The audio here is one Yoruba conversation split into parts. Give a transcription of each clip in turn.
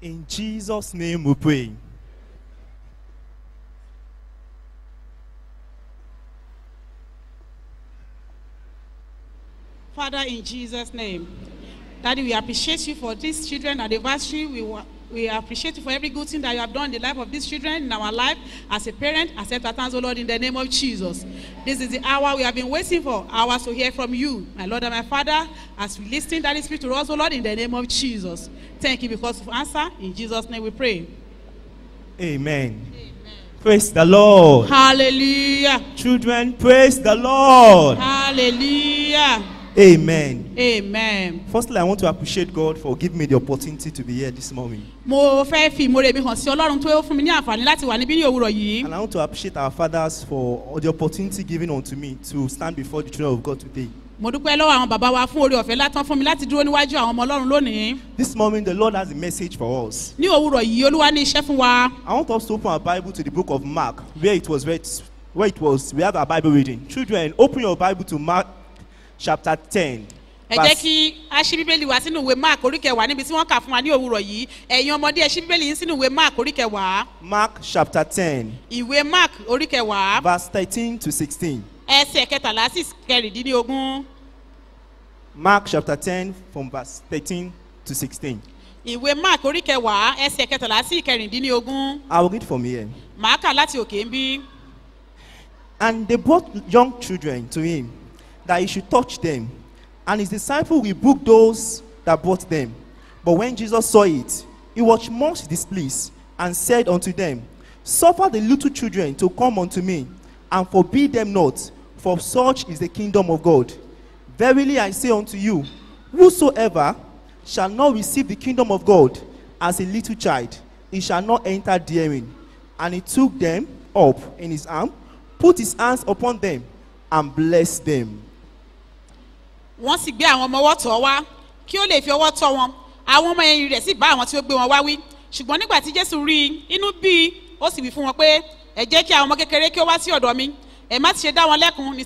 In Jesus' name we pray. Father, in Jesus' name, Daddy, we appreciate you for these children anniversary. We, we appreciate you for every good thing that you have done in the life of these children, in our life, as a parent, accept our thanks, O Lord, in the name of Jesus. This is the hour we have been waiting for, hours to hear from you, my Lord and my Father, as we listen, Daddy, speak to us, O Lord, in the name of Jesus. Thank you because of answer. In Jesus' name we pray. Amen. Praise the Lord. Hallelujah. Children, praise the Lord. Hallelujah. Amen. Amen. Firstly, I want to appreciate God for giving me the opportunity to be here this morning. mo fẹ́ fi ìmoore mi hàn sí ọlọ́run tó fún mi ní àǹfààní láti wà níbí ní òwúrọ̀ yìí. And I want to appreciate our fathers for the opportunity given unto me to stand before the children of God today. mo dúpẹ́ lọ́wọ́ àwọn bàbá wa fún oore ọ̀fẹ́ látàn fún mi láti dúró níwájú àwọn ọmọ ọlọ́run lónìí. This morning, the Lord has a message for us. ní òwúrọ̀ yìí olúwa ní iṣẹ́ fún wa. I want us to open our Bible to the book of Mark, where it was read, where it was. We have our Bible reading. Children, open your Bible to Mark chapter 10. ẹ jẹ́ kí a ṣí bíbélì wá sínú ìwé mark orí kẹwàá níbi tí wọ́n kà fún wa ní òwúrọ̀ yìí ẹ̀yin ọmọdé ẹ ṣí bíbélì yín sínú ìwé mark orí kẹwàá Mark chapter 10, ìwé mark orí kẹwàá verse 13 to 16. ẹsẹ̀ kẹtàlá sí kẹrìndínlógún Mark chapter 10, from verse 13 to 16. ìwé mark orí kẹwàá ẹsẹ̀ kẹtàlá sí kẹrìndínlógún I will read from here. màá kà láti òkè ń bí. And they brought young children to him, that he should touch them. And his disciples rebuked those that brought them. But when Jesus saw it, he was much displeased, and said unto them, Suffer the little children to come unto me, and forbid them not, for such is the kingdom of God. Verily I say unto you, whosoever shall not receive the kingdom of God as a little child, he shall not enter therein. And he took them up in his arm, put his hands upon them, and blessed them. Wọ́n sì gbé àwọn ọmọ ọwọ́ tọ̀ wá kí ó lè fi ọwọ́ tọ́ wọn. Àwọn ọmọ ẹ̀yìn rẹ̀ sì bá àwọn tí ó gbé wọn wá wí. Ṣùgbọ́n nígbà tí jésù rí i inú bí i ó sì wí fún wọn pé ẹ jẹ́ kí àwọn ọmọ kékeré kí ó wá sí ọ̀dọ̀ mi. Ẹ má ti ṣe dá wọn lẹ́kun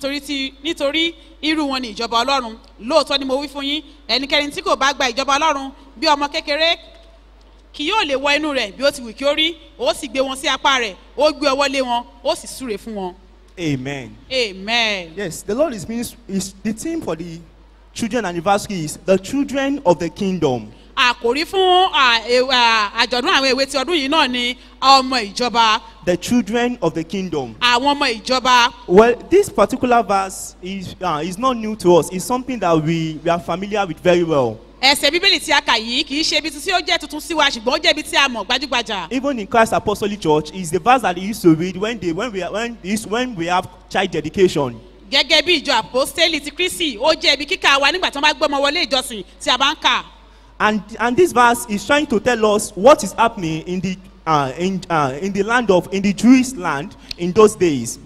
nítorí irú wọn ni ìjọba ọlọ́run. Lóòótọ́ ni mo wí fún yín ẹnikẹ́ni tí kò bá gba ìjọba ọlọ́run bí ọmọ kékeré kì yóò lè wọ inú rẹ̀ bí ó ti wù kí ó rí. Ó sì gbé wọn sí apá rẹ̀ ó gbé ọwọ́ lé wọn ó sì súre fún wọn. Amen. amen. Yes, the Lord is, means, is the theme for the children anniversary is the children of the kingdom. àkòrí fún àjọ̀dún àwọn èwe ti ọdún yìí náà ni ọmọ ìjọba The children of the kingdom. àwọn ọmọ ìjọba Well, this particular verse is, uh, is not new to us. It's something that we, we are familiar with very well. ẹsẹ̀ bíbélì tí a kà yìí kì í ṣe ibi tí ó jẹ́ tuntun sí wa ṣùgbọ́n ó jẹ́ ibi tí a mọ̀ gbajúgbajà Even in Christ Apostolic Church, is the verse that they used to read when they when we when when we have child dedication. Gẹ́gẹ́ bí ìjọ àpòstélì ti kristi ó jẹ́ ibi kíkà wa nígbà tí wọ́n bá gbé ọmọ wọlé ìjọsìn tí a bá ń kà And and this verse is trying to tell us what is happening in the uh, in uh, in the land of in the Jewish land in those days.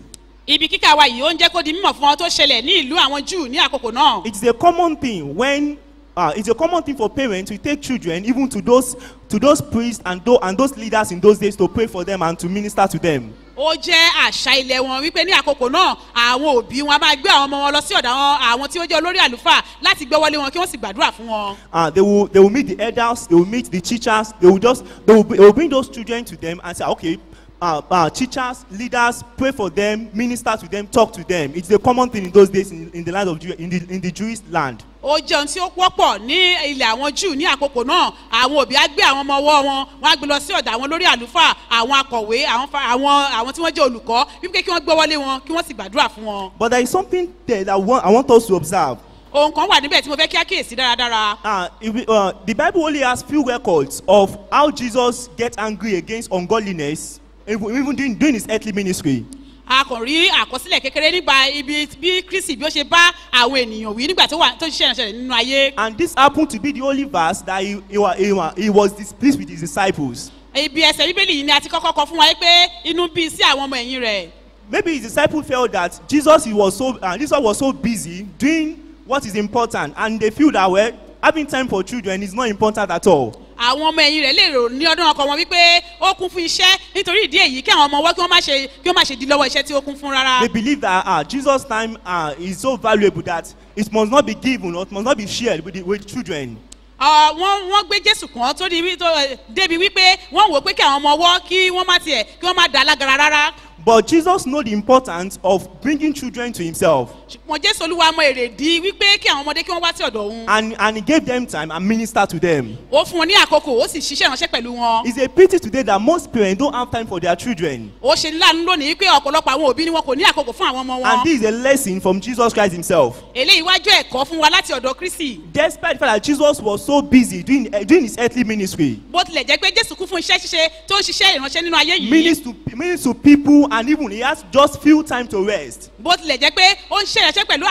ibi kíkà wa yìí ó ń jẹ́ kó di mímọ̀ fún ọ tó ṣẹlẹ̀ ní ìlú àwọn júù ní àkókò náà It's a common thing when uh, it's a common thing for parents to take children even to those to those priests and those and those leaders in those days to pray for them and to minister to them. Ó jẹ́ àṣà ilẹ̀ wọn wípé ní àkókò náà àwọn òbí wọn a máa gbé àwọn ọmọ wọn lọ sí ọ̀dà àwọn àwọn tí ó jẹ́ olórí àlùfáà láti gbé wọlé wọn kí wọ́n sì gbàdúrà fún wọn. Uh, they will they will meet the elders they will meet the teachers they will just they will, they will bring those children to them and say okay uh, uh, teachers leaders pray for them minister to them talk to them it's a common thing in those days in, in the land of Jew in the in the Jewish land. ó jẹ́ ohun tí ó wọ́pọ̀ ní ilẹ̀ àwọn júù ní àkókò náà àwọn òbí á gbé àwọn ọmọ ọwọ́ wọn wọ́n á gbé lọ sí ọ̀dà àwọn lórí àlùfáà àwọn akọ̀wé àwọn fa- àwọn àwọn tí wọ́n jẹ́ olùkọ́ wípé kí wọ́n wọlé wọn kí wọ́n sì gbàdúrà fún wọn. but there is something there that I want, I want us to observe. ohun kan wà níbẹ̀ tí mo fẹ́ kí á kíyèsí dáradára. We- uh, the Bible only has few records of how Jesus get angry against ungodliness even, even during, during his earthly ministry. a kàn rí àkọsílẹ̀ kékeré nípa ibi bí kristi bí ó ṣe bá àwọn ènìyàn wí nígbà tó wà tó ṣiṣẹ́ ìrìnàṣẹ́ nínú ayé. And this happened to be the only verse that he, he, he, he was displeased with his disciples. ibi ẹsẹ̀ bíbélì yìí ni a ti kọ́kọ́ kọ fún wa pé inú bí sí àwọn ọmọ ẹ̀yìn rẹ̀. Maybe his disciples felt that Jesus he was so uh, Jesus was so busy doing what is important and they feel that well having time for children is not important at all. Àwọn ọmọ ẹ̀yìn rẹ̀ lè rò ní ọdún ọkọ wọn wípé ó kún fún iṣẹ́ nítorí ìdí èyí kí àwọn ọmọ ọwọ́ kí wọ́n má ṣe kí wọ́n má ṣe di lọ́wọ́ iṣẹ́ tí ó kún fún rárá. They believe that uh, Jesus time uh, is so valuable that it must not be given or it must not be shared with the with children. Ọ, wọ́n wọ́n gbé jésù kàn tó débi wípé wọ́n wò pé kí àwọn ọmọ ọwọ́ kí wọ́n má tiẹ̀ kí wọ́n má da alágara rárá But Jesus know the importance of bringing children to himself. ṣùgbọ́n jésù olúwa mọ èrèdí wípé kí àwọn ọmọdé kí wọ́n wá sí ọ̀dọ̀ òun And, and he gave them time and minister to them. ó fún wọn ní àkókò ó sì ṣiṣẹ́ ìránṣẹ́ pẹ̀lú wọn It's a pity today that most parents don't have time for their children. ó ṣe láàánú lónìí wípé ọ̀pọ̀lọpọ̀ àwọn òbí ni wọn kò ní àkókò fún àwọn ọmọ wọn And this is a lesson from Jesus Christ himself. eléyìí wá jẹ́ ẹ̀kọ́ fún wa láti ọ̀dọ̀ kristi Despite the fact that Jesus was so busy doing, uh, doing his earthly ministry, bó tilẹ̀ jẹ́ pé jésù kú fún iṣẹ́ ṣíṣe tó ń ṣiṣẹ́ ìránṣẹ́ nínú ayé yìí minister to, minister to people, and even he has just few time to rest. bó tilẹ̀ jẹ́ pé ó ń ìránṣẹ́ pẹ̀lú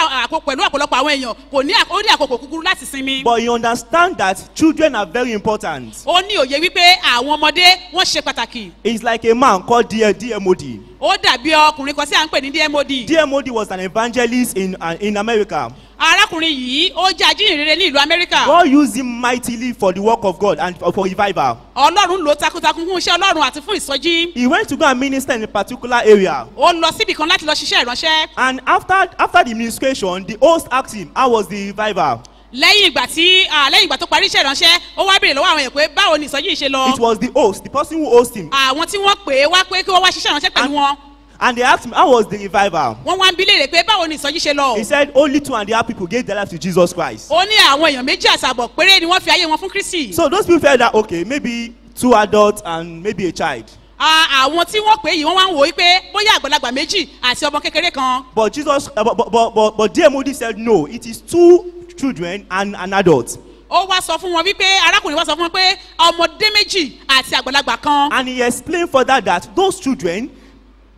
pẹ̀lú ọ̀pọ̀lọpọ̀ àwọn èèyàn kò ní ó ní àkókò kúkúrú láti sinmi But he understands that children are very important. ó ní òye wípé àwọn ọmọdé wọ́n ṣe pàtàkì It's like a man called DMOD. ó dàbí ọkùnrin kan tí à ń pè ní dmod DMOD was an evangelist in, uh, in America. Arákùnrin yìí ó jẹ́ ajínrere ní ìlú amẹ́ríkà God used him mightily for the work of God and for, revival. ọlọ́run lò takuntakun fún iṣẹ́ ọlọ́run àti fún ìsọjí He went to go and minister in a particular area. ó lọ síbì kan láti lọ ṣiṣẹ́ ìránṣẹ́ And after, after the administration, the host asked him, How was the revival? lẹ́yìn ìgbà tí lẹ́yìn ìgbà tó parí iṣẹ́ ìránṣẹ́ ó wá béèrè lọ́wọ́ àwọn èèyàn pé báwo ni ìsọjí yìí ṣe lọ It was the host, the person who hosted him. àwọn tí wọ́n pè é wá pé kí wọ́n wá ṣiṣẹ́ ìránṣẹ́ pẹ̀lú wọn And they asked him, How was the revival? wọ́n wá ń bi léèrè pé báwo ni ìsọjí ṣe lọ He said, Only two and a half people gave their life to Jesus Christ. ó ní àwọn èèyàn méjì àtààbọ̀ péré ni wọ́n fi ayé wọn fún kristi So those people felt that, okay, maybe two adults and maybe a child. Àwọn tí wọ́n pè yìí wọ́n wá ń wò ó pé bóyá àgbàlagbà méjì àti ọmọ kékeré kan But Jesus, uh, but, but, but, but, but DMOD said, No, it is two children and an adult. ó wá sọ fún wọn wípé arákùnrin wá sọ fún wọn pé ọmọdé méjì àti àgbàlagbà kan And he explained further that those children,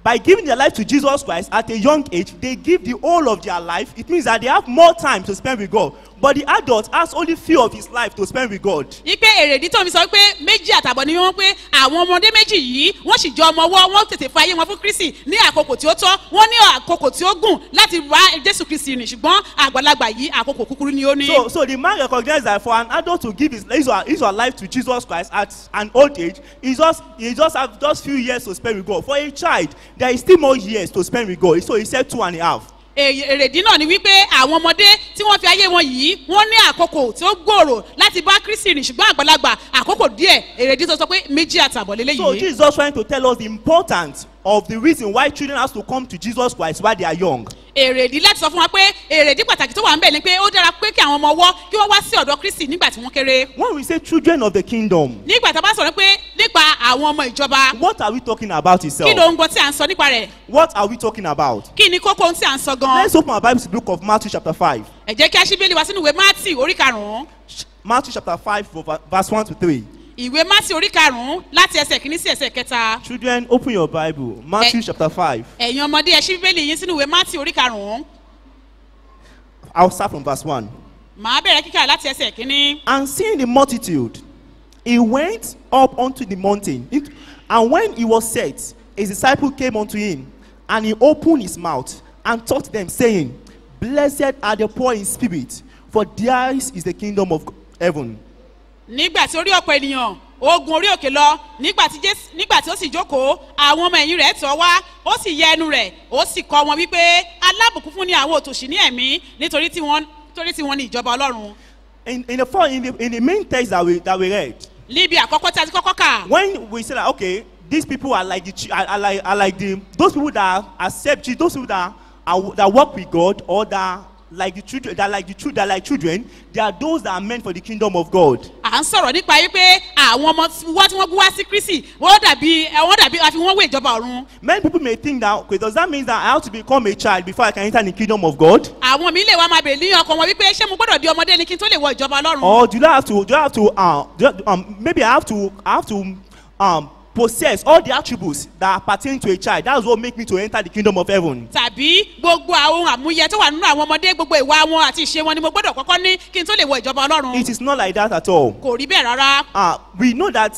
by giving their life to Jesus Christ at a young age, they give the whole of their life. It means that they have more time to spend with God. But the adult has only few of his life to spend with God. ipe èrèdí tó fi sọ pé méjì àtàbọ̀ ni wọ́n pé àwọn ọmọdé méjì yìí wọ́n sì jọ ọmọ ọwọ́ wọ́n tètè fa ayé wọn fún kristi ní àkókò tí ó tọ́ wọ́n ní àkókò tí ó gùn láti wá jésù kristi rìn ṣùgbọ́n àgbàlagbà yìí àkókò kúkúrú ni ó ní. So, so the man recognized that for an adult to give his, his, or, his or life to Jesus Christ at an old age, he just he just have just few years to spend with God. For a child, there is still more years to spend with God. So he said two and a half. Èrèdí náà ni wípé àwọn ọmọdé tí wọ́n fi ayé wọn yìí wọ́n ní àkókò tí ó gbòòrò láti bá kristi rìn ṣùgbọ́n àgbàlagbà àkókò díẹ̀ èrèdí tó sọ pé méjì àtàbọ̀ So lélẹ́yìí. Jesus trying to tell us the importance of the reason why children has to come to Jesus Christ while they are young. èrèdí láti sọ fún wa pé èrèdí pàtàkì tó wà ń bẹ̀ ni pé ó dára pé kí àwọn ọmọ ọwọ́ kí wọ́n wá sí ọ̀dọ̀ kristi nígbà tí wọ́n kéré. When we say children of the kingdom, nígbà tá a bá sọ̀rọ̀ pé nípa àwọn ọmọ ìjọba what are we talking about kí itself? ló ń gbọ́ tí à ń sọ nípa rẹ̀ What are we talking about? kí ni kókó ohun tí à ń sọ gan. Let's open our Bible to the book of Matthew chapter 5. ẹ jẹ́ kí a ṣí bẹ́ẹ̀lì wá sínú ìwé mátì orí karùn-ún Matthew chapter 5, vo- verse 1 to 3. Ìwé mátì orí karùn-ún láti ẹsẹ̀ kìíní sí ẹsẹ̀ kẹta Children, open your Bible. Matthew Eh. chapter 5. ẹ̀yin ọmọdé ẹ ṣí bẹ́ẹ̀lì yín sínú ìwé mátì orí karùn-ún I'll start from verse 1. màá bẹ̀rẹ̀ kíkà láti ẹsẹ̀ kìíní. And seeing the multitude, he went up unto the mountain. And when he was set, his disciple came unto him, and he opened his mouth and taught them, saying, Blessed are the poor in spirit, for theirs is the kingdom of heaven. Nígbà tí orí ọ̀pọ̀ ènìyàn ogun orí òkè lọ nígbà tí Jésù- nígbà tí ó sì jókòó àwọn ọmọ ẹ̀yìn rẹ̀ tọ̀ wá ó sì yẹ ẹnu rẹ̀ ó sì kọ́ wọn wípé alábùkún fún ni àwọn òtòṣì ní ẹ̀mí nítorí tí wọ́n nítorí tí wọ́n ní ìjọba ọlọ́run. In, in, the, fir- in, the, in the main text that we, that we read, níbi àkọ́kọ́ tí a ti kọ́kọ́ kà. when we say that, okay, these people are like the, are, are like, are like the, those people that accept Jesus, those people that, are, that work with God, or that like the children, that like the children, that like children, they are those that are meant for the kingdom of God. à ń sọ̀rọ̀ nípa yí pé àwọn ọmọ wọ́n tí wọ́n gbé wá sí kristi wọ́n dàbí wọ́n dàbí àfi wọ́n wé ìjọba ọ̀run Many people may think that, okay, does that mean that I have to become a child before I can enter the kingdom of God? àwọn mi lè wá máa bèèrè ní ọkàn wọn wípé ṣé mo gbọ́dọ̀ di ọmọdé ni kí n tó lè wọ ìjọba ọlọ́run Or do I have to, do I have to, uh, do um, maybe I have to, I have to, um, possess all the attributes that pertain to a child. That's what make me to enter the kingdom of heaven. tàbí gbogbo àwọn àmúyẹ tó wà nínú àwọn ọmọdé gbogbo ìwà wọn àti ìṣe wọn ni mo gbọ́dọ̀ kọ́kọ́ ní kí n tó lè wọ ìjọba ọlọ́run It is not like that at all. kò rí bẹ́ẹ̀ rárá uh, we know that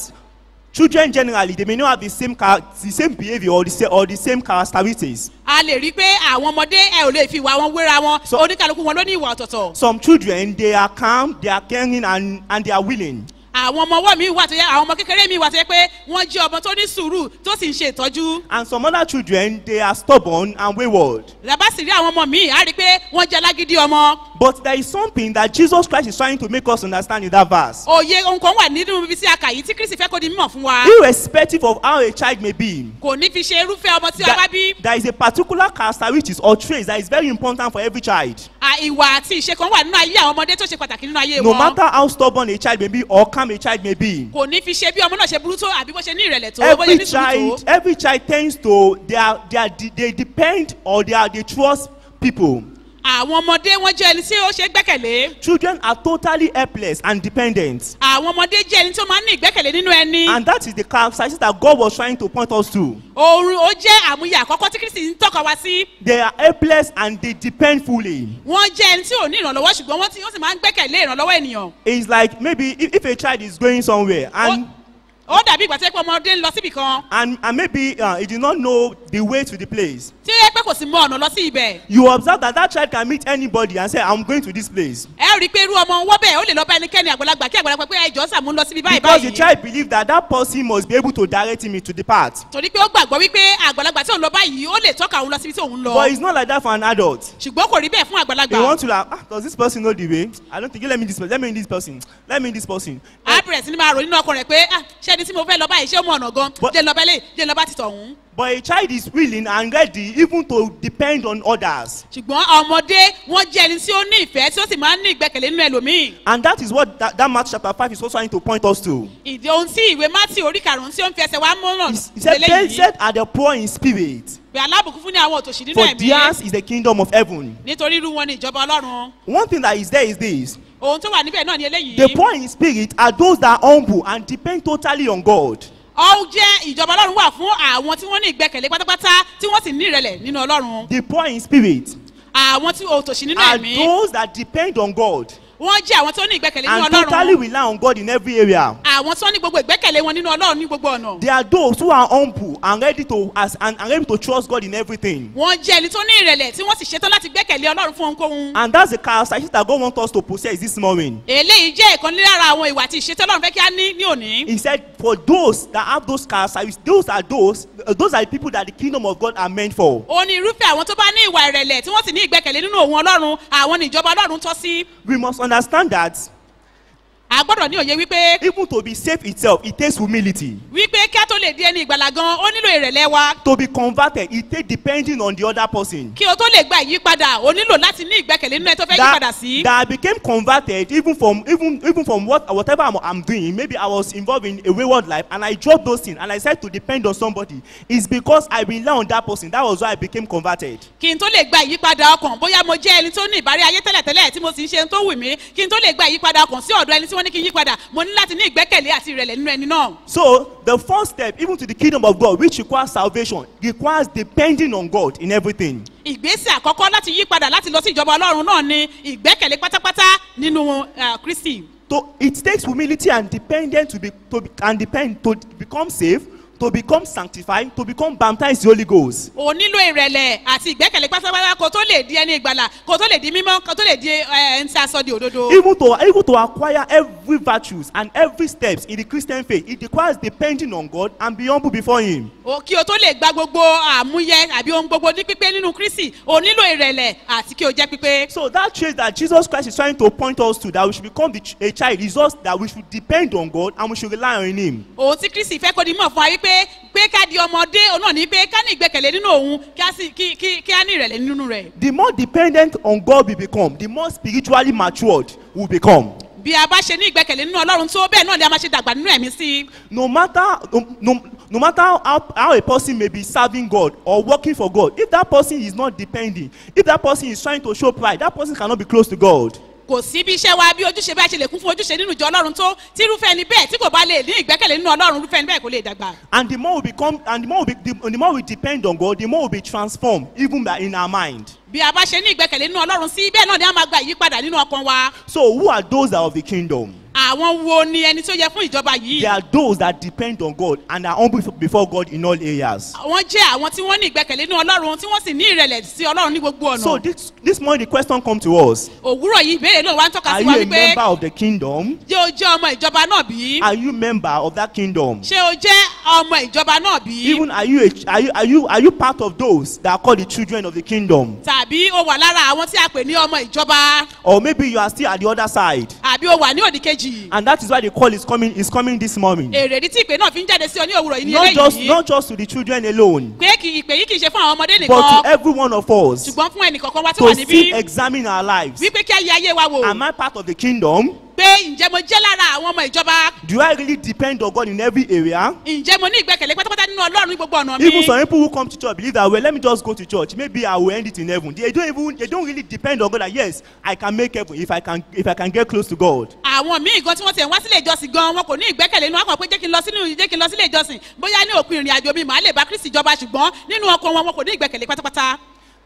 children generally they may not have the same the same behaviour or the same or the same characteristics a lè rí i pé àwọn ọmọdé ẹ ò lè fi ìwà wọn wéra wọn oníkàlùkù wọn ló ní ìwà ọ̀tọ̀ọ̀tọ̀ some children they are calm they are caring and and they are willing àwọn ọmọ ọwọ́ mi wà tó yẹ àwọn ọmọ kékeré mi wà tó yẹ pé wọ́n jẹ́ ọmọ tó ní sùúrù tó sì ń ṣe ìtọ́jú. And some other children they are stubborn and wayward. Làbá sì rí àwọn ọmọ mi á rí i pé wọ́n jẹ́ alágídí ọmọ. But there is something that Jesus Christ is trying to make us understand in that verse. òye ohun kan wà nínú ibi tí a kà yìí tí kristi fẹ́ kó di mímọ̀ fún wa. Irrespective of how a child may be, kò ní fi ṣe irúfẹ́ ọmọ tí a bá that- bí. there is a particular characteristics or traits that is very important for every child. ìwà àti ìṣe kan wà nínú ayé àwọn ọmọdé tó ṣe pàtàkì nínú ayé No wọn. matter how stubborn a child may be or calm a child may be, kò ní fi ṣe bí ọmọ náà ṣe burú tó àbí bó ṣe ní ìrẹ̀lẹ̀ tó bó ṣe every ní sùúrù child tó every child tends to they are they are they depend or they are they trust people. Àwọn ọmọdé wọn jẹ́ ẹni tí ó ṣe gbẹ́kẹ̀lé Children are totally helpless and dependent. àwọn ọmọdé jẹ́ ẹni tó máa ń ní ìgbẹ́kẹ̀lé nínú ẹni And that is the characteristics that God was trying to point us to. oorun ó jẹ́ àmúyẹ àkọ́kọ́ tí kristi ń tọ́ka wá sí They are helpless and they depend fully. wọ́n jẹ́ ẹni tí ò ní ìrànlọ́wọ́ ṣùgbọ́n wọ́n ti ó sì máa ń gbẹ́kẹ̀lé ìrànlọ́wọ́ ènìyàn It's like maybe if, if a child is going somewhere and ó dàbí ìgbà tí ọmọdé ń lọ síbì kan and, and maybe uh, he did not know the way to the place. tí yẹ pé kò sì mọ ọ̀nà lọ sí ibẹ̀ You observe that that child can meet anybody and say, I'm going to this place. ẹ rí i pé irú ọmọ wọ́ bẹ́ẹ̀ ó lè lọ bá ẹnikẹ́ni àgbàlagbà kí àgbàlagbà pé ẹjọ́ sàmú lọ síbi báyìí Because the child believes that that person must be able to direct him to the path. torí pé ó gbàgbọ́ wípé àgbàlagbà tí òun lọ báyìí ó lè tọ́ka òun lọ síbi tí òun lọ But it's not like that for an adult. ṣùgbọ́n kò rí bẹ́ẹ̀ fún They àgbàlagbà want to like, ah, does this person know the way? I don't think. Let me this person. Let me in this person. Let me in this person. á bẹ̀rẹ̀ sí ni máa rò nínú ọkọ rẹ̀ pé ah ṣé ẹni tí mo fẹ́ lọ báyìí ṣé ó mọ ọ̀nà gan But- jẹ́ lọ bá lè jẹ́ lọ bá ti tọ̀hún But a child is willing and ready even to depend on others. ṣùgbọ́n ọmọdé wọ́n jẹ́ ẹni tí ó ní ìfẹ́ tí ó sì máa ń ní ìgbẹ́kẹ̀lé nínú ẹlòmíì And that is what that, that Matthew chapter 5 is also trying to point us to. ìdí ohun tí ìwé mátì orí karùn-ún tí ó ń fi ẹsẹ̀ wá mọ́ràn He, he said, lélẹ́yìí Blessed are the poor in spirit, pé alábùkún fún ní àwọn òtòṣì nínú for ẹ̀mí theirs is the kingdom of heaven. nítorí irú wọn ni ìjọba ọlọ́run One thing that is there is this ohun tó wà níbẹ̀ náà ni eléyìí the poor in spirit are those that are humble and depend totally on God. Ó jẹ́ ìjọba ọlọ́run wà fún àwọn tí wọ́n ní ìgbẹ́kẹ̀lé pátápátá tí wọ́n sì ní ìrẹ̀lẹ̀ nínú ọlọ́run. The poor in spirit. Àwọn tí òtòṣì nínú are ẹ̀mí. those that depend on God wọ́n jẹ́ àwọn tó ní ìgbẹ́kẹ̀lé nínú and totally ọlọ́run rely on God in every area. àwọn tó ní gbogbo ìgbẹ́kẹ̀lé wọn nínú ọlọ́run ní gbogbo ọ̀nà They are those who are humble and ready to as, and, and ready to trust God in everything. wọ́n jẹ́ ẹni tó ní ìrẹ̀lẹ̀ tí wọ́n sì ṣetán láti gbẹ́kẹ̀lé ọlọ́run fún ohunkóhun And that's the characteristic that God wants us to possess this morning. eléyìí jẹ́ ìkan lára àwọn ìwà àti ìṣetán ọlọ́run fẹ́ kí á ní ní òní He said, For those that have those characteristics, those are those, those are the people that the kingdom of God are meant for. ó ní irúfẹ́ àwọn tó bá ní ìwà ìrẹ̀lẹ̀ tí wọ́n sì ní ìgbẹ́kẹ̀lé nínú òun ọlọ́run àwọn ní ìjọba ọlọ́run tọ́ sí We must understand that a gbọ́dọ̀ ní òye wípé even to be safe itself, it takes humility. wípé kí á tó lè di ẹni ìgbàlà gan ó nílò ìrẹ̀lẹ̀ wa To be converted, it takes depending on the other person. kí o tó lè gba ìyípadà o nílò láti ní ìgbẹ́kẹ̀lé nínú ẹ tó fẹ́ yípadà sí. that I became converted even from even even from what whatever I'm, I'm doing. Maybe I was involved in a wayward life and I dropped those things and I said to depend on somebody. It's because I rely on that person. That was why I became converted. kí n tó lè gba ìyípadà ọkàn bóyá mo jẹ́ ẹni tó ní ìbárí ayé tẹ́lẹ̀tẹ́lẹ̀ tí mo sì ń ṣe tó wù mí kí n tó lè gba ìyípadà ọkàn sí ọ̀dọ̀ ẹni tí wọ́n ní kí n yípadà mo ní láti ní ìgbẹ́kẹ̀lé àti ìrẹ̀lẹ̀ nínú ẹni náà. So the first step, even to the kingdom of God, which requires salvation, requires depending on God in everything. ìgbésẹ̀ àkọ́kọ́ láti yípadà láti lọ sí ìjọba ọlọ́run náà ni ìgbẹ́kẹ̀lé pátápátá nínú eh, kristi. So it takes humility and dependence to be to be, and depend to become saved, to become sanctified, to become baptized the Holy Ghost. o nílò ìrẹ̀lẹ̀ àti ìgbẹ́kẹ̀lé pátápátá kó tó lè di ẹni ìgbàlà kó tó lè di mímọ́ kó tó lè di ẹni tí a sọ di òdodo. Even to even to acquire every virtues and every steps in the Christian faith, it requires depending on God and be humble before Him. o kí o tó lè gba gbogbo àmúyẹ àbí ohun gbogbo ní pípé nínú kristi o nílò ìrẹ̀lẹ̀ àti kí o jẹ́ pípé. So that trait that Jesus Christ is trying to point us to, that we should become the, a child, is just that we should depend on God and we should rely on Him. òun tí kristi fẹ́ kó di mọ̀ fún wa wípé pé ká di ọmọdé òun náà ní pé ká ní ìgbẹ́kẹ̀lé nínú òun kí á sì kí kí kí á ní ìrẹ̀lẹ̀ nínú rẹ̀. The more dependent on God we become, the more spiritually matured we become. bí a bá ṣe ní ìgbẹ́kẹ̀lé nínú ọlọ́run tó bẹ́ẹ̀ náà ni a máa ṣe dàgbà nínú ẹ̀mí sí i. no matter no, no, no matter how, how a person may be serving God or working for God, if that person is not depending, if that person is trying to show pride, that person cannot be close to God. Kò sí bí iṣẹ́ wa bí ojúṣe bá ṣe lè kún fún ojúṣe nínú ìjọ ọlọ́run tó tí irúfẹ́ ẹni bẹ́ẹ̀ tí kò bá lè ní ìgbẹ́kẹ̀lé nínú ọlọ́run irúfẹ́ ẹni bẹ́ẹ̀ kò lè dàgbà. And the more we become, and the more we, the, the more we depend on God, the more we be transformed, even in our mind. Bí a bá ṣe ní ìgbẹ́kẹ̀lé nínú ọlọ́run sí bẹ́ẹ̀ náà ni a máa gba ìyípadà nínú ọkàn wa. So, who are those that are of the kingdom? àwọn wo ni ẹni tó yẹ fún ìjọba They yìí. are those that depend on God and are humble before God in all areas. wọ́n jẹ́ àwọn tí wọ́n ní ìgbẹ́kẹ̀lé nínú ọlọ́run tí wọ́n sì ní ìrẹ̀lẹ̀ sí ọlọ́run ní gbogbo So, ọ̀nà. this, this morning the question comes to us òwúrọ̀ yìí ìbéèrè náà wá ń tọ́ka Are sí you wa a wípé member of the kingdom? jẹ́ o jẹ́ ọmọ ìjọba náà bí? Are you member of that kingdom? ṣé o jẹ́ ọmọ ìjọba náà bí Even are you, a, are, you, are, you, are you part of those that are called the children of the kingdom? Tàbí o wà lára àwọn tí a pè ní ọmọ ìjọba Or maybe you are still at the other side. àbí o wà ní òdì kejì And that is why the call is coming, is coming this morning. èrèdí tí ìpè náà fi ń jáde sí ọ ní òwúrọ̀ yìí ní Not just, eléyìí not just to the children alone, pé kì ìpè yìí kì í ṣe fún àwọn ọmọdé but to nìkan every one of us ṣùgbọ́n fún ẹnìkọ̀ọ̀kan wa tí wà to níbí still examine our lives. wípé kí a yẹ ayé wa wò Am I part of the kingdom? Pé ǹjẹ́ mo jẹ́ lára àwọn ọmọ ìjọba Do I really depend on God in every area? ǹjẹ́ mo ní ìgbẹ́kẹ̀lé pátápátá nínú ọlọ́run ní gbogbo ọ̀nà mi Even some people who come to church believe that well, let me just go to church. Maybe I will end it in heaven. They don't even they don't really depend on God that yes, I can make heaven if I can if I can get close to God. àwọn míì gan tí wọ́n ti ń wá sílé ìjọsìn gan wọn kò ní ìgbẹ́kẹ̀lé inú wọn kàn pé jẹ́ kí n lọ sínú jẹ́ kí n lọ sílé ìjọsìn bóyá ní òpin ìrìn àjò mi màá lè bá kristi jọba ṣùgbọ́n nínú ọkàn wọn wọn kò ní ìgbẹ́kẹ̀lé pátápátá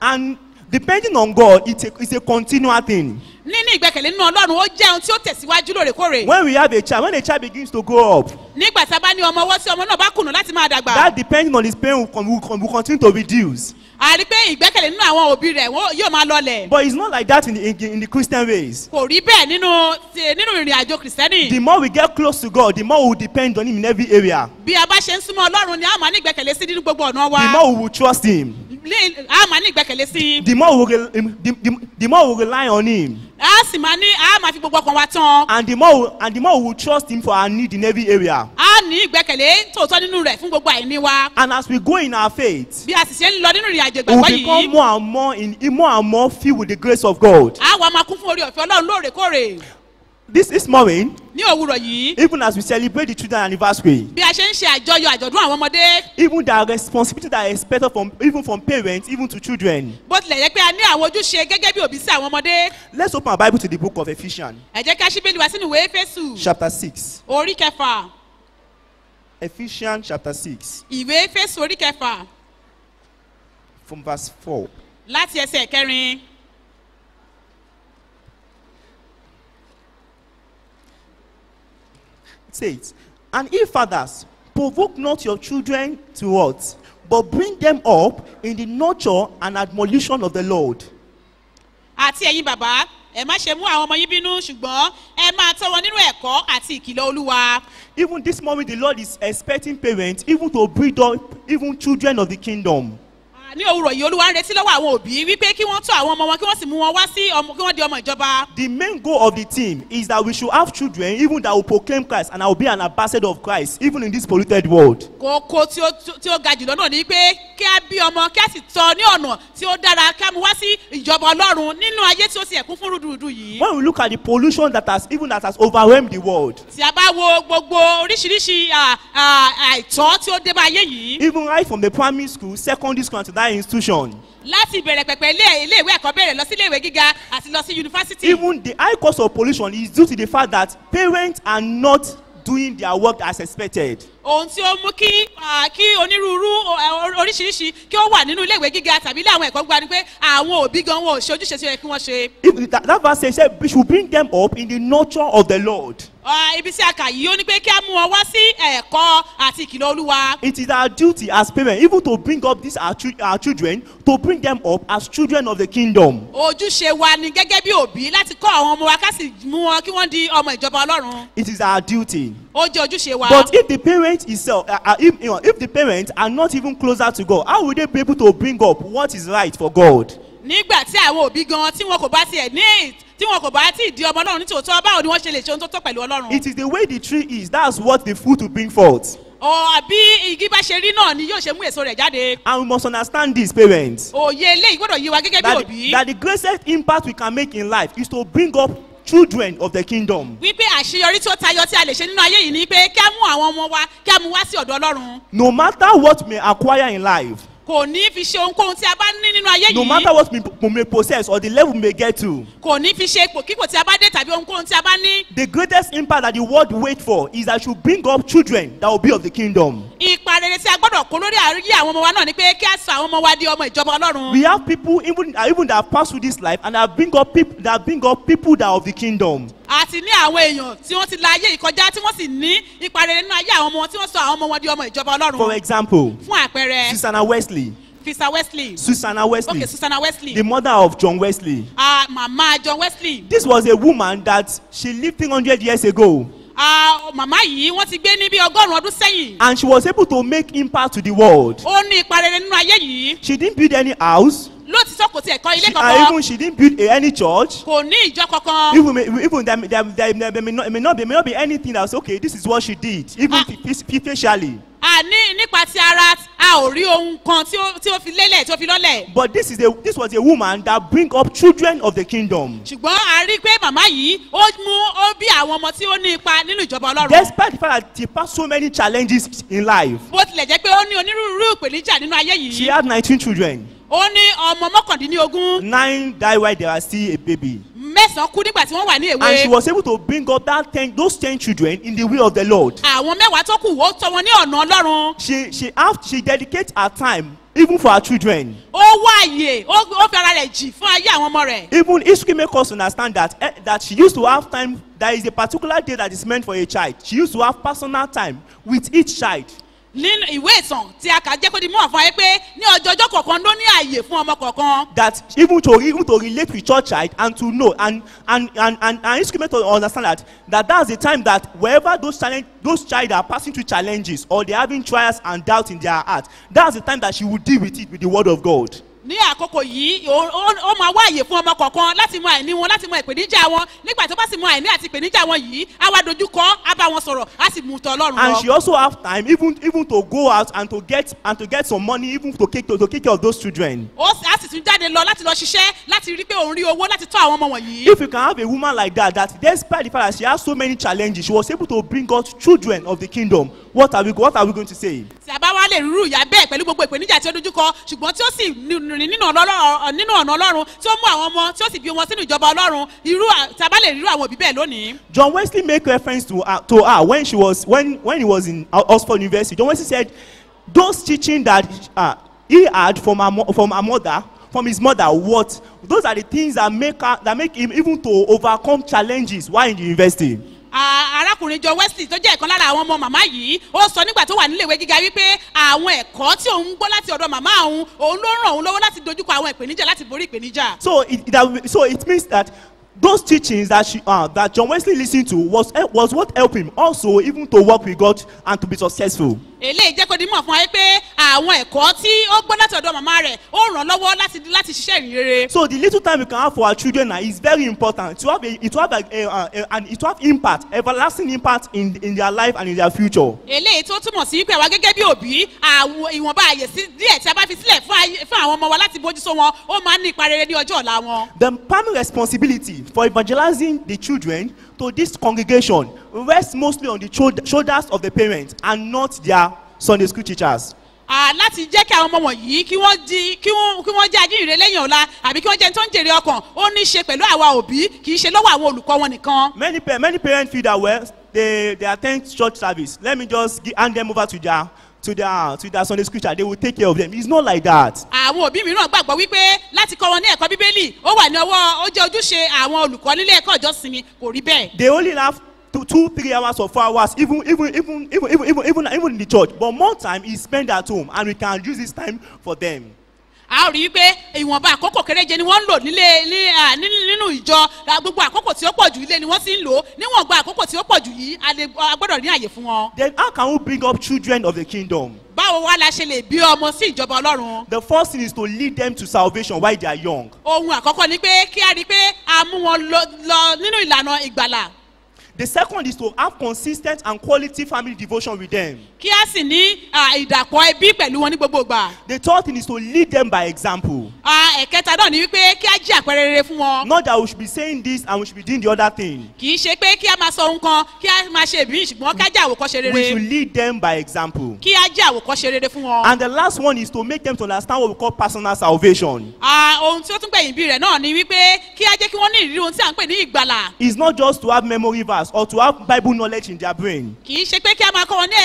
And depending on God, it's a it's a continual thing. Níní ìgbẹ́kẹ̀lé nínú ọlọ́run ó jẹ́ ohun tí ó tẹ̀síwájú lóòrèkóòrè When we have a child, when a child begins to grow up, nígbà tá a bá ní ọmọ ọwọ́ tí ọmọ náà bá kùnà láti máa dàgbà that depending on his parent will, con- will, con- will continue to reduce. a rí pé ìgbẹ́kẹ̀lé nínú àwọn òbí rẹ̀ yóò máa lọlẹ̀ But it's not like that in the, in, in the Christian ways. kò rí bẹ́ẹ̀ nínú nínú ìrìn àjò kìrìsìtẹ́nì The more we get close to God, the more we will depend on Him in every area. bí a bá ṣe ń súnmọ́ ọlọ́run ni a máa ní ìgbẹ́kẹ̀lé sí nínú gbogbo ọ̀nà wa The more we will trust Him. A máa ní ìgbẹ́kẹ̀lé sí The more we will, the, the, the more we rely on Him. A sì máa ní a máa fi gbogbo ọkàn wa tán And the more we, and the more we will trust Him for our need in every area. a ní ìgbẹ́kẹ̀lé tòótọ́ nínú rẹ̀ fún gbogbo àìní wa And as we go in our faith, bí a sì ṣe ń lọ nínú ìrìn àjò we will ìgbàgbọ́ become yìí more and more in more and more filled with the grace of God. a wà máa kún fún orí ọ̀fẹ́ ọlọ́run lóòrèkóòrè This this morning, ní òwúrọ̀ yìí even as we celebrate the children anniversary, bí a ṣe ń ṣe àjọyọ̀ àjọ̀dún àwọn ọmọdé even the responsibility that are expected from even from parents, even to children. bó tilẹ̀ yẹ pé a ní àwọn ojúṣe gẹ́gẹ́ bí òbí sí àwọn ọmọdé. Let's open our Bible to the book of Ephesians, ẹ jẹ́ ká ṣí bẹ́ẹ̀lì wá sínú ìwé éfésù. Chapter 6. orí kẹfà. Ephesians chapter 6, ìwé éfésù orí kẹfà. From verse 4. láti ẹsẹ̀ kẹrin says, And if fathers, provoke not your children to what? But bring them up in the nurture and admonition of the Lord. àti ẹ̀yin bàbá ẹ má ṣe mú àwọn ọmọ yín bínú ṣùgbọ́n ẹ máa tọ́ wọn nínú ẹ̀kọ́ àti ìkìlọ̀ olúwa Even this moment, the Lord is expecting parents even to bring up even children of the kingdom. Ní òwúrọ̀ yìí olúwa ń retí lọ́wọ́ àwọn òbí wípé kí wọ́n tọ́ àwọn ọmọ wọn kí wọ́n sì mú wọn wá sí ọmọ kí wọ́n di ọmọ ìjọba. The main goal of the team is that we should have children even that will proclaim Christ and I will be an ambassador of Christ even in this polluted world. kókó tí ó tí ó ga jùlọ náà ni pé kí á bí ọmọ kí á sì tọ́ ní ọ̀nà tí ó dára kí á mú wá sí ìjọba ọlọ́run nínú ayé tí ó sì ẹ̀kún fún rúdurùdu yìí. When we look at the pollution that has even that has overwhelmed the world, tí a bá wo gbogbo oríṣiríṣi àìtọ́ tí ó dé bá ayé yìí. Even right from the primary school, secondary school, and to that institution, láti ìbẹ̀rẹ̀ pẹ̀pẹ̀ ilé ìwé ẹ̀kọ́ bẹ̀rẹ̀ lọ sí ilé ìwé gíga àti lọ sí yunifásitì even the high cost of pollution is due to the fact that parents are not doing their work as expected. ohun tí ó mú kí kí onírúurú oríṣiríṣi kí ó wà nínú ilé ìwé gíga tàbí ilé àwọn ẹ̀kọ́ gba ni pé àwọn òbí gan wọn ò ṣe ojúṣe tí ó yẹ kí wọ́n ṣe. If that, that verse says say, we should bring them up in the nurture of the Lord. Ibi tí a kà yìí ó ní pé kí á mú wọn wá sí ẹ̀kọ́ àti ìkìlọ̀ olúwa. It is our duty as parents even to bring up these our, our children to bring them up as children of the kingdom. ojúṣe wa ni gẹ́gẹ́ bí òbí láti kọ́ àwọn ọmọ wa ká sì mú wọn kí wọ́n di ọmọ ìjọba ọlọ́run. It is our duty. ó jẹ́ ojúṣe wa. But if the parents itself, uh, uh, if, you know, if the parents are not even closer to God, how will they be able to bring up what is right for God? nígbà tí àwọn òbí gan tí wọn kò bá tiẹ̀ ní tí wọn kò bá tí ì di ọmọ ọlọ́run nítòótọ́ báwo ni wọ́n ṣe lè ṣe ohun tó tọ́ pẹ̀lú ọlọ́run. It is the way the tree is. That's what the fruit will bring forth. ọ̀ àbí igi bá ṣe rí náà ni yóò ṣe mú èso rẹ̀ jáde. And we must understand this, parents. òye eléyìí gbọ́dọ̀ yí wa gẹ́gẹ́ bí That, òbí. that the greatest impact we can make in life is to bring up children of the kingdom. wípé àṣeyọrí tí ó tayọ tí a lè ṣe nínú ayé yìí ni pé kí á mú àwọn ọmọ wa kí á mú wá sí ọ̀dọ̀ ọlọ́run. No matter what we may acquire in life, kò ní fi ṣe ohunkóhun tí a bá ní nínú ayé no yìí. matter what we, may possess or the level we may get to, kò ní fi ṣe ipò kíkò tí a bá dé tàbí ohunkóhun tí a bá ní. the greatest impact that the world wait for is that you bring up children that will be of the kingdom. ipa rere tí a gbọ́dọ̀ kó lórí àríyé àwọn ọmọ wa náà ni pé kí á sọ àwọn ọmọ wa di ọmọ ìjọba ọlọ́run. We have people even even that have passed through this life and that bring up people that bring up people that are of the kingdom. Àti ní àwọn èèyàn tí wọ́n ti la ayé ìkọjá tí wọ́n sì ní ipa rere nínú ayé àwọn ọmọ wọn tí wọ́n sọ àwọn ọmọ wọn di ọmọ ìjọba For ọlọ́run. example, fún àpẹẹrẹ Susanna Wesley, fisa wesley Susanna Wesley, ok susanna wesley the mother of John Wesley. ah mama john wesley This was a woman that she lived 300 years ago. Ah, màmá yìí wọ́n ti gbé ní bí ọgọ́rùn-ún ọdún sẹ́yìn and she was able to make impact to the world. ó ní ipa rere nínú ayé yìí She didn't build any house, lóòtítọ́ kò tiẹ̀ kọ́ ilé she, kankan even she didn't build a, any church. kò ní ìjọ kankan Even even there, there, there, there, may not, it may not be may not be anything that's okay. This is what she did, even Ah. fa- facially. A ní nípa ti ara a ò rí ohun kan tí ó tí ó fi lélẹ̀ tí ó fi lọ́lẹ̀ But this is a this was a woman that bring up children of the kingdom. ṣùgbọ́n a rí i pé màmá yìí ó mú ó bí àwọn ọmọ tí ó ní ipa nínú ìjọba ọlọ́run Despite the fact that she passed so many challenges in life, bó tilẹ̀ jẹ́ pé ó ní onírúurú ìpèníjà nínú ayé she yìí had 19 children. Ó ní ọmọ mọ́kàndínlógún Nine died while they were still a baby. mẹ́sàn-án kú nígbà tí wọ́n wà ní And she èwe was able to bring up that ten, those 10 children in the way of the Lord. àwọn mẹ́wàá tó kù ó tọ́ wọn ní ọ̀nà ọlọ́run She she have she dedicate her time even for her children. ó wá àyè ó fi ara rẹ̀ jì fún ayé àwọn ọmọ rẹ̀ Even history make us understand that eh, that she used to have time. There is a particular day that is meant for a child. She used to have personal time with each child. Nínú ìwé ìtàn tí a kà jẹ́ kó di mọ́ àfọ̀n ayé pé ní ọjọ́ ọjọ́ kọ̀ọ̀kan ló ní àyè fún ọmọ kọ̀ọ̀kan That even to even to relate with your child and to know and and and and, and make us understand that that that's the time that wherever those challenge those child are passing through challenges or they having trials and doubt in their heart that's the time that she will deal with it with the word of God. Ní àkókò yìí ó máa wá àyè fún ọmọ kọ̀ọ̀kan láti mọ àìní wọn láti mọ ìpèníjà wọn nígbà tó bá sì mọ àìní àti ìpèníjà wọn yìí á wá dojú kọ á bá wọn sọ̀rọ̀ á sì mú tọ ọlọ́run and lọ. she also have time even even to go out and to get and to get some money even to take to, to take care of those children. ó á sì tún jáde lọ láti lọ ṣiṣẹ́ láti rí pé òun rí owó láti tọ́ àwọn ọmọ wọ̀nyí. if you can have a woman like that that despite the fact that she has so many challenges she was able to bring out children of the kingdom what are we what are we going to say. tí a bá wá lè rúrú ìyá bẹ́ẹ̀ pẹ̀lú gbogbo ìpèníjà tí ó dojú kọ ṣùgbọ́n tí ó sì rìn nínú ọ̀nà ọlọ́run tí ó mú àwọn ọmọ tí ó sì bí wọn sínú ìjọba ọlọ́run irú à- tí a bá lè àwọn òbí bẹ́ẹ̀ lónìí. John Wesley make reference to her, to her when she was when when he was in O- Oxford University. John Wesley said, those teaching that uh, he had from her from her mother from his mother what those are the things that make her that make him even to overcome challenges while in the university. Arákùnrin jọ wesley tó jẹ́ ìkan lára àwọn ọmọ màmá yìí ó sọ nígbà tó wà níléèwé gíga wípé àwọn ẹ̀kọ́ tí òun gbọ́ láti ọ̀dọ̀ màmá òun òun ló ràn òun lọ́wọ́ láti dojúkọ àwọn ìpèníjà láti borí ìpèníjà. So it that, so it means that those teachings that she uh, that John Wesley listened to was eh, was what helped him also even to work with God and to be successful. Eléyìí jẹ́ kó di mọ̀ fún wa pé àwọn ẹ̀kọ́ tí ó gbọ́ láti ọ̀dọ̀ màmá rẹ̀ ó ràn lọ́wọ́ láti láti ṣiṣẹ́ ìrìn rere. So the little time we can have for our children now is very important to have a it to have a, a, a, and it to have impact everlasting impact in in their life and in their future. eléyìí tó túmọ̀ sí pé àwa gẹ́gẹ́ bí òbí àwọn ìwọ̀nba àyè sí díẹ̀ tí a bá fi sílẹ̀ fún àwọn ọmọ wa láti bójútó wọn ó máa ń ní ipa rere ní ọjọ́ ọ̀la wọn. The primary responsibility for evangelizing the children to this congregation rests mostly on the shoulder- shoulders of the parents and not their Sunday school teachers. Láti jẹ́ kí àwọn ọmọ wọ̀nyí kí wọ́n di kí wọ́n jẹ́ ajíhìnrere lẹ́yìn ọ̀la àbí kí wọ́n jẹ́ ẹni tó ń jèrè ọkàn ó ní í ṣe pẹ̀lú àwa òbí kì í ṣe lọ́wọ́ àwọn olùkọ́ wọn nìkan. Many many parents feel that well they they attend church service let me just hand them over to their to their to their Sunday school teacher they will take care of them it's not like that. àwọn òbí mìíràn gbàgbọ́ wípé láti kọ́ wọn ní ẹ̀kọ́ bíbélì ó wà ní ọwọ́ ó jẹ́ ojúṣe àwọn olùkọ́ nílé ẹ̀kọ́ ìjọsìn ni kò rí bẹ́ẹ̀. they only have two two three hours or four hours even even even even even even even, even in the church but more time is spent at home and we can use this time for them. A rí i pé ìwọ̀nba àkókò kéréje ni wọ́n ń lò nílé nínú ìjọ gbogbo àkókò tí ó pọ̀ jù ilé ni wọ́n sì ń lò ó níwọ̀n gba àkókò tí ó pọ̀ jù yìí a gbọ́dọ̀ ní àyè fún wọn. then how can we bring up children of the kingdom. báwo wá la ṣe lè bí ọmọ sí ìjọba ọlọ́run. the first thing is to lead them to salvation while they are young. ohun àkọ́kọ́ ni pé kí a rí i pé a mú wọn lọ nínú ìlànà ìgbàlà the second is to have consistent and quality family devotion with them. Kí a sì ní ìdàpọ̀ ẹbí pẹ̀lú wọn ní gbogbo ìgbà. the third thing is to lead them by example. Ẹ̀kẹta náà ni wípé kí a jí àpẹẹrẹ rere fún wọn. not that we should be saying this and we should be doing the other thing. kì í ṣe pé kí a máa sọ ohun kan kí a máa ṣe ìbí ṣùgbọ́n ká jẹ́ àwòkọ́ṣe we should rere lead them by example. kí a jẹ́ àwòkọ́ṣe rere fún wọn. and the last one is to make them to understand what we call personal salvation. Ohun tí ó tún gbẹ̀yìn bí rẹ̀ náà ni wípé kí a jẹ́ kí wọ́n ní ìrírí ohun tí à ń pè ní ìgbàlà. it's not just to have memory verse or to have bible knowledge in their brain kì í ṣe pé kí a máa kọ́ wọn ní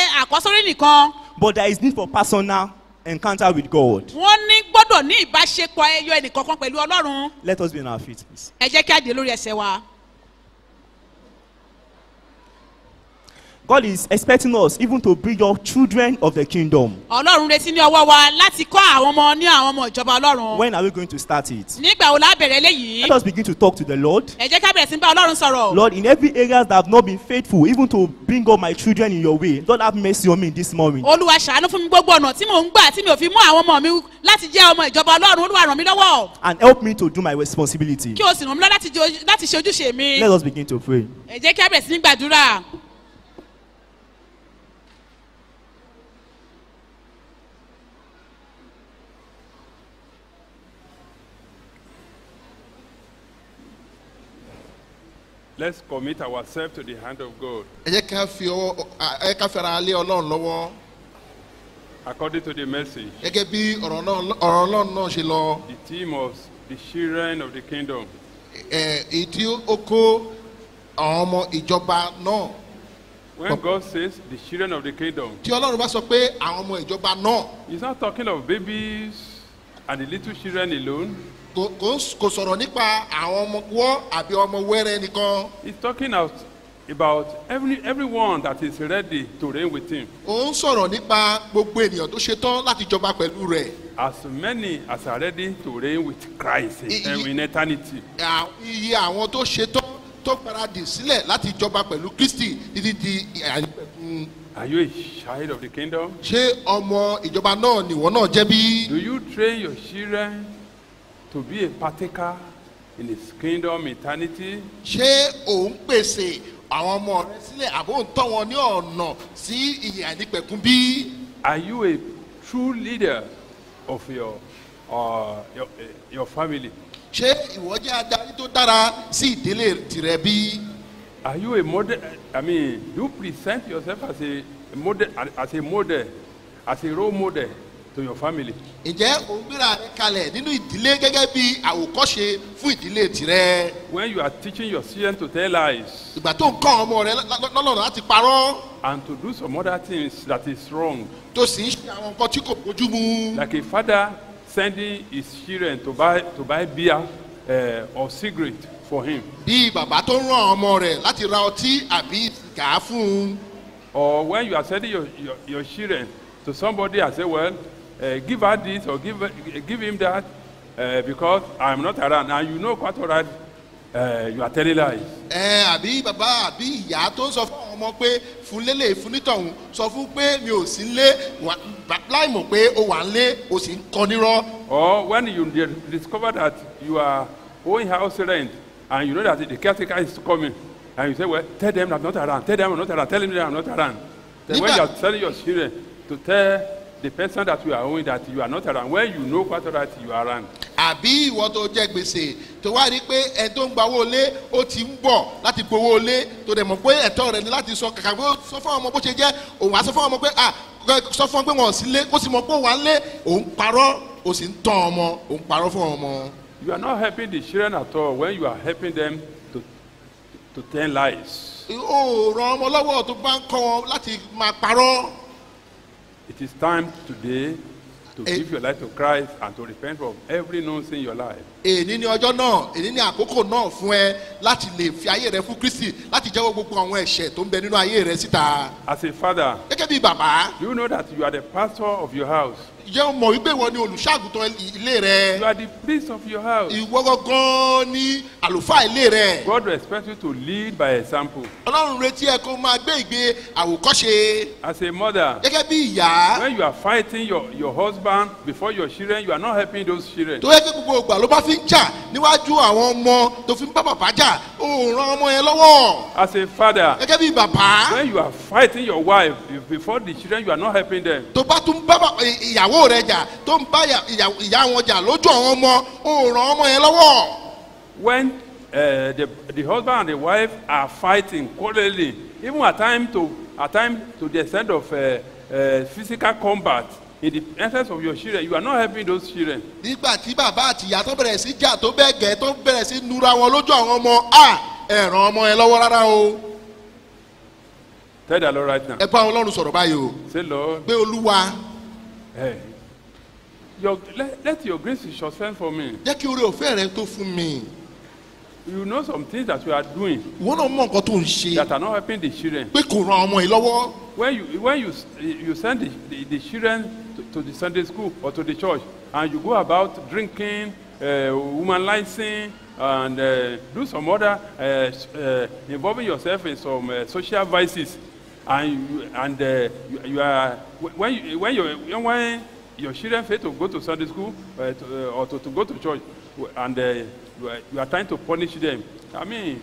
àkọ́sórí nìkan but there is need for personal encounter with god. wọ́n ní gbọ́dọ̀ ní ìbáṣepọ̀ ẹyọ ẹnìkọ̀ọ̀kan pẹ̀lú ọlọ́run let us be on our feet please. ẹ jẹ́ kí a dé lórí ẹsẹ̀ wa. God is expecting us even to bring up children of the kingdom. ọlọ́run retí ní ọwọ́ wa láti kọ́ àwọn ọmọ ní àwọn ọmọ ìjọba ọlọ́run When are we going to start it? nígbà wo la bẹ̀rẹ̀ léyìí Let us begin to talk to the Lord. ẹ jẹ́ ká bẹ̀rẹ̀ sí bá ọlọ́run sọ̀rọ̀ Lord, in every areas that have not been faithful, even to bring up my children in your way, Lord have mercy on me this morning. olúwa ṣàánú fún mi gbogbo ọ̀nà tí mò ń gbà tí mi ò fi mú àwọn ọmọ mi láti jẹ́ ọmọ ìjọba ọlọ́run olúwa ràn mí lọ́wọ́ And help me to do my responsibility. kí o sì ràn mí lọ́wọ́ láti jo- láti ṣe ojúṣe mi Let us begin to pray. ẹ jẹ́ kí a bẹ̀rẹ̀ sí ní gbàdúrà Let's commit ourselves to the hand of God. ẹ jẹ́ ká fi ọwọ́ ẹ ká fi ara lé ọlọ́run lọ́wọ́ According to the message, gẹ́gẹ́ bí ọ̀rọ̀ ọlọ́run náà ṣe lọ the theme was the children of the kingdom. ẹ̀, èyí tí ó kó àwọn ọmọ ìjọba náà When God says the children of the kingdom, tí ọlọ́run bá sọ pé àwọn ọmọ ìjọba náà He's not talking of babies and the little children alone. Kò sọ̀rọ̀ nípa àwọn ọmọ wọ́ àbí ọmọ wẹ́rẹ́ nìkan He's talking out about every, everyone that is ready to reign with Him. ó ń sọ̀rọ̀ nípa gbogbo ènìyàn tó ṣetán láti jọba pẹ̀lú rẹ̀ As many as are ready to reign with Christ in, eternity. Iye àwọn tó ṣetán tó paradì sílẹ̀ láti jọba pẹ̀lú kristi títí di àyẹ̀pẹ̀kun Are you a child of the kingdom? ṣé ọmọ ìjọba náà nìwọ náà jẹ́ bí. Do you train your children to be a partaker in His kingdom eternity? ṣé ò ń pèsè àwọn ọmọ rẹ sílẹ̀ àbó ń tọ́ wọn ní ọ̀nà sí ìyè àìnípẹ̀kun bí? Are you a true leader of your, uh, your, uh, your family? ṣé ìwọ jẹ́ adarí tó dára sí ìdílé tìrẹ bí? Are you a model? I mean, do you present yourself as a model, as a model, as a role model to your family? ǹjẹ́ ń gbéra rẹ kalẹ̀ nínú ìdílé gẹ́gẹ́ bí àwòkọ́ṣe fún ìdílé tìrẹ? When you are teaching your children to tell lies ìgbà tó ń kọ́ ọmọ rẹ lọ́nà láti parọ́ and to do some other things that is wrong, tó sì ń ṣe àwọn nǹkan tí kò bójú mu. like a father sending his children to buy to buy beer uh, or cigarette for him, bí bàbá tó ń rán ọmọ rẹ̀ láti ra ọtí àbí sìgá fún un. or when you are sending your, your, your children to somebody and say, well, uh, give her this or give, her- give him that uh, because I'm not around. And you know quite all right, uh, you are telling lies. ẹ àbí bàbá àbí ìyá tó ń sọ fún àwọn ọmọ pé fún lélẹ̀ fún nítọ̀hún sọ fún pé mi ò sí lé láì mọ̀ pé o wà ń lé o sì ń kọ nírọ́. Or when you di- discover that you are owing house rent and you know that the caretaker is coming, and you say, well, tell them I'm not around, tell them I'm not around, tell them I'm not around. Then when you are telling your children to tell the person that you are owing that you are not around, when you know all right you are around. àbí ìwọ tó jẹ gbèsè tó wá rí pé ẹni tó ń gba owó lé ó ti ń bọ̀ láti gbowó lé tó dẹ̀ mọ̀ pé ẹ̀tọ́ rẹ̀ ni láti sọ kàkà pé ó sọ fún ọmọ bó ṣe jẹ́ òun á sọ fún ọmọ pé à sọ fún ọ pé wọn ò sí lé kó sì mọ̀ pé òun á lé òun parọ́ ó sì ń tán ọmọ òun parọ́ fún ọmọ. You are not helping the children at all when you are helping them to, to tell lies. ó ràn ọmọ lọ́wọ́ tó bá ń kọ́ wọn láti máa parọ́. It is time today to Eh. give your life to Christ and to repent from every nonsense in your life. Èní ni ọjọ́ náà èní ni àkókò náà fún ẹ láti lè fi ayé rẹ fún kristi láti jẹ́wọ́ gbogbo àwọn ẹ̀ṣẹ̀ tó ń bẹ nínú ayé rẹ síta. As a father, gẹ́gẹ́ bí bàbá do you know that you are the pastor of your house? jẹ́ o mọ̀ wípé ìwọ ni olùṣàgùtàn ilé rẹ You are the priest of your house. ìwọ gangan ni àlùfáà ilé rẹ God will expect you to lead by example. ọlọ́run retí ẹ kó máa gbé ìgbé àwòkọ́ṣe As a mother, gẹ́gẹ́ bí ìyá when you are fighting your, your husband before your children, you are not helping those children. tó yẹ kí gbogbo ìgbà ló bá fi ń jà níwájú àwọn ọmọ tó fi ń bá bàbá jà ó ràn ọmọ yẹn lọ́wọ́. As a father, gẹ́gẹ́ bí bàbá. when you are fighting your wife before the children, you are not helping them. tó bá tún bá ìyàwó rẹ jà tó ń bá ìyá wọn jà lójú àwọn ọmọ ó ràn ọmọ yẹn lọ́wọ́. When uh, the, the husband and the wife are fighting quarreling, even at times to, at time to the extent of uh, uh, physical combat, in the presence of your children, you are not helping those children. nígbà tí bàbá àti ìyá tó bẹ̀rẹ̀ sí jà tó bẹ́ẹ̀ gẹ́ tó bẹ̀rẹ̀ sí nura wọn lójú àwọn ọmọ à ẹ ràn ọmọ yẹn lọ́wọ́ rárá o Tell the Lord right now. ẹ bá ọlọ́run sọ̀rọ̀ báyìí o Say, Lord, pé olúwa hey, your, let, let your grace sufficient for me. jẹ́ kí oore òfẹ́ rẹ tó fún mi you know some things that you are doing ìwọ náà mọ nǹkan tó ń ṣe that are not helping the children. pé kò ran ọmọ yìí lọ́wọ́ When you when you you send the, the, the children to, to the Sunday school or to the church and you go about drinking, uh, womanizing, and uh, do some other uh, uh, involving yourself in some uh, social vices, and you, and uh, you, you are when you, when you when your children fail to go to Sunday school uh, to, uh, or to, to go to church, and uh, you, are, you are trying to punish them. I mean,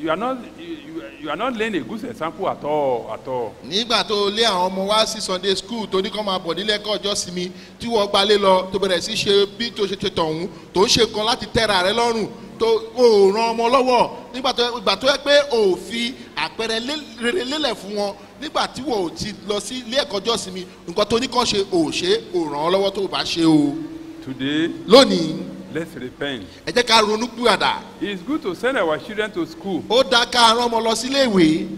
you are not you, you are- not laying a good example at all at all. nígbà tó lé àwọn ọmọ wá sí sunday school tó ní kọ́ máa bọ̀ nílé ẹ̀kọ́ ọjọ́ sinmi tí wọ́n gbalé lọ tó bẹ̀rẹ̀ sí ṣe bí tó ṣe ṣe tọ̀hún tó ń ṣe kan láti tẹ́ra rẹ lọ́rùn tó ò ran ọmọ lọ́wọ́ nígbà tó ìgbà tó yẹ pé ò fi àpẹẹrẹ rere lélẹ̀ fún wọn nígbà tí wọ́n ò ti lọ sí ilé ẹ̀kọ́ ọjọ́ sinmi nǹkan tó ní kàn ṣe ò ṣe ò ràn ọ́ lọ́wọ́ tó o bá ṣe o Today, lónìí let's repent. ẹ jẹ́ ká ronú pìwàdà It's good to send our children to school. ó dáa ká rán ọmọ lọ sílé ìwé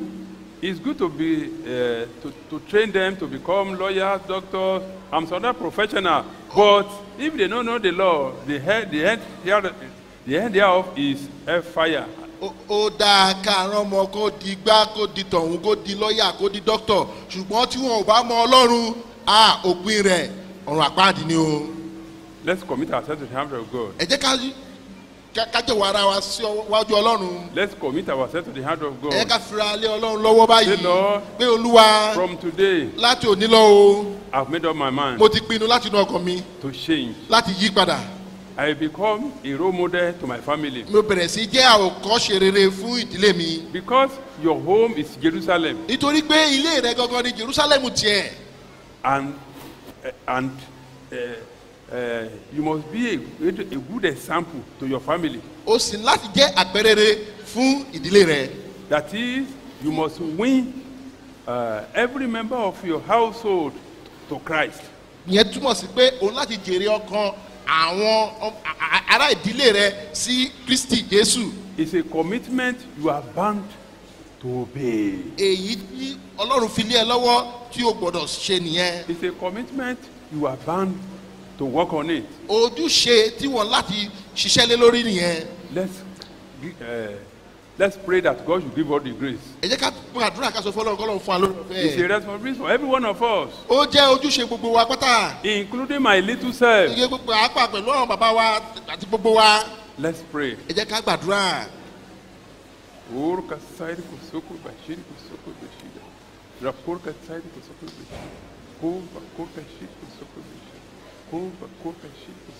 It's good to be uh, to, to train them to become lawyers, doctors, and some other professional. But if they don't know the law, the head, the end, there- the end thereof is hellfire. ó dáa ká rán ọmọ kó di gbá kó di tọ̀hún kó di lọ́ọ̀yà kó di dókítọ̀ ṣùgbọ́n tí wọn ò bá mọ ọlọ́run a òpin rẹ̀ ọ̀run àpáàdì ni o. Let's commit ourselves to the hand of God. ẹ jẹ́ ká ká- ká jọ̀wọ́ ara wa sí wájú ọlọ́run Let's commit ourselves to the hand of ẹ God. ká fira lé ọlọ́run lọ́wọ́ báyìí Say, Lord, pé olúwa From today, láti òní lọ o I've made up my mind mo ti pinnu láti inú ọkàn mi to change. láti yí padà I become a role model to my family. mo bẹ̀rẹ̀ sí jẹ́ àwòkọ́ṣe rere fún ìdílé mi Because your home is Jerusalem. nítorí pé ilé rẹ gangan ni jerusalem tiẹ̀ and uh, and uh, uh, you must be a, a good example to your family. o sì ní láti jẹ́ àpẹrẹrẹ fún ìdílé rẹ. That is, you must win uh, every member of your household to Christ. ìyẹn túmọ̀ sí pé òun láti jèrè ọkàn àwọn ará ìdílé rẹ sí kristi jésù It's a commitment you are bound to obey. èyí tí ọlọ́run fi lé ẹ lọ́wọ́ tí o gbọ́dọ̀ ṣe nìyẹn It's a commitment you are bound to work on it. ojúṣe tí wọ́n láti ṣiṣẹ́ lé lórí nìyẹn Let's uh, let's pray that God should give us the grace. ẹ jẹ́ ká pín àdúrà ká sọ fọlọ́run kọ́lọ́run fún wa lórí It's a responsibility for every one of us, ó jẹ́ ojúṣe gbogbo wa pátá including my little self. iye gbogbo àápà pẹ̀lú àwọn bàbá wa àti gbogbo wa Let's pray. ẹ jẹ́ ká gbàdúrà Porca sai de kusoko bashiri kusoko bashida. Raporca sai de kusoko bashida. Kova koka bashida.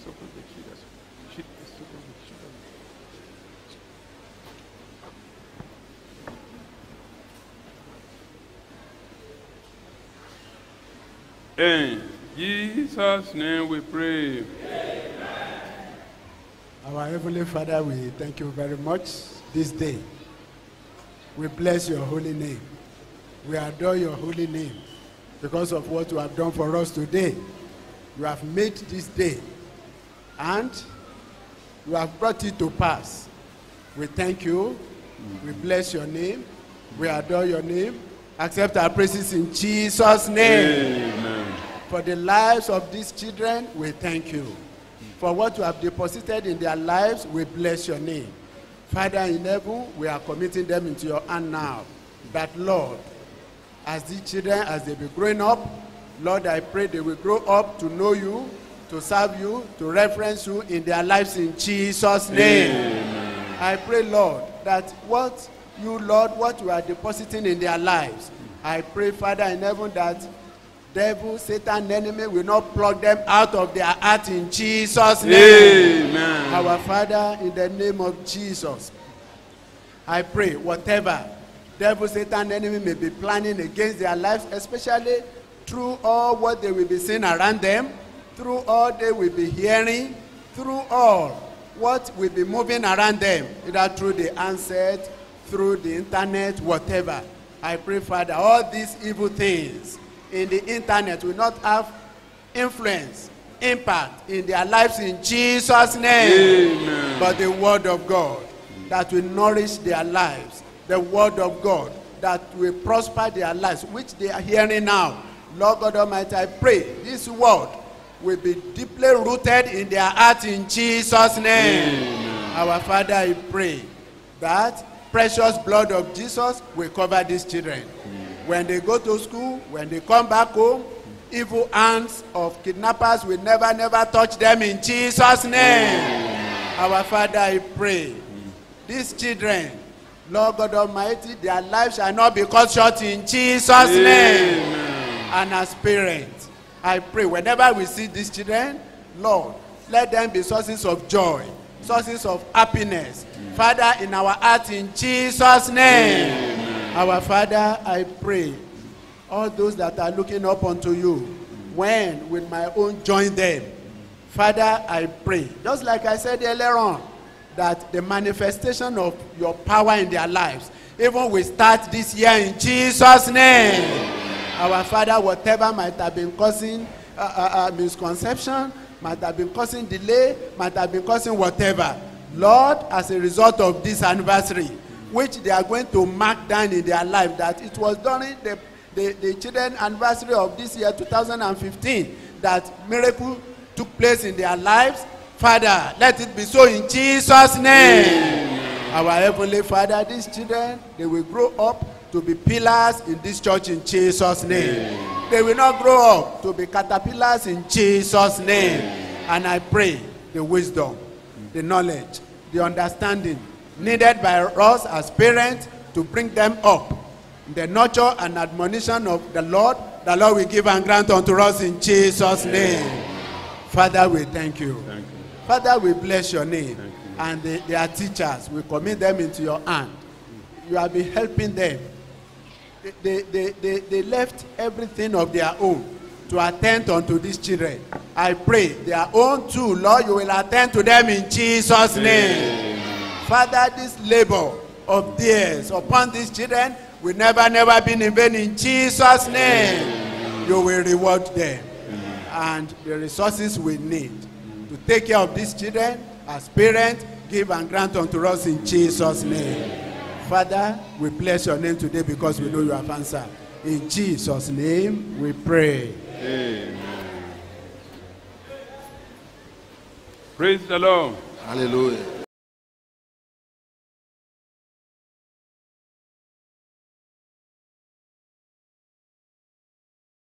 In Jesus' name we pray. Our Heavenly Father, we thank you very much this day. We bless your holy name. We adore your holy name because of what you have done for us today. You have made this day and you have brought it to pass. We thank you. We bless your name. We adore your name. Accept our praises in Jesus' name. Amen. For the lives of these children, we thank you. For what you have deposited in their lives, we bless your name. Father in heaven, we are committing them into your hand now. That, Lord, as these children, as they be growing up, Lord, I pray they will grow up to know you, to serve you, to reference you in their lives in Jesus' name. I pray, Lord, that what you, Lord, what you are depositing in their lives, I pray, Father in heaven, that devil, Satan, enemy will not pluck them out of their heart in Jesus' name. Amen. Our Father, in the name of Jesus, I pray whatever devil, Satan, enemy may be planning against their lives, especially through all what they will be seeing around them, through all they will be hearing, through all what will be moving around them, either through the handset, through the internet, whatever. I pray, Father, all these evil things in the internet will not have influence, impact in their lives in Jesus' name. Amen. But the word of God that will nourish their lives, the word of God that will prosper their lives, which they are hearing now. Lord God Almighty, I pray this word will be deeply rooted in their heart in Jesus' name. Our Father, I pray that precious blood of Jesus will cover these children. When they go to school, when they come back home, evil hands of kidnappers will never, never touch them in Jesus' name. Our Father, I pray, these children, Lord God Almighty, their lives shall not be cut short in Jesus' name. And as parents, I pray whenever we see these children, Lord, let them be sources of joy, sources of happiness. Father, in our heart, in Jesus' name. Our Father, I pray, all those that are looking up unto you, when will my own join them? Father, I pray, just like I said earlier on, that the manifestation of your power in their lives, even will start this year in Jesus' name. Our Father, whatever might have been causing uh, uh, uh, misconception, might have been causing delay, might have been causing whatever. Lord, as a result of this anniversary, which they are going to mark down in their life, that it was during the, the, the children anniversary of this year, 2015, that miracle took place in their lives. Father, let it be so in Jesus' name. Our Heavenly Father, these children, they will grow up to be pillars in this church in Jesus' name. They will not grow up to be caterpillars in Jesus' name. And I pray the wisdom, the knowledge, the understanding needed by us as parents to bring them up. The nurture and admonition of the Lord, the Lord will give and grant unto us in Jesus' name. Father, we thank you. Thank you. Father, we bless your name. You. And they, their teachers, we commit them into your hand. You have been helping them. They, they, they, they, left everything of their own to attend unto these children. I pray their own too, Lord, you will attend to them in Jesus' name. Father, this labor of theirs upon these children will never, never be in vain in Jesus' name. You will reward them. And the resources we need to take care of these children as parents, give and grant unto us in Jesus' name. Father, we bless your name today because we know you have answered. In Jesus' name we pray. Amen. Praise the Lord. hallelujah.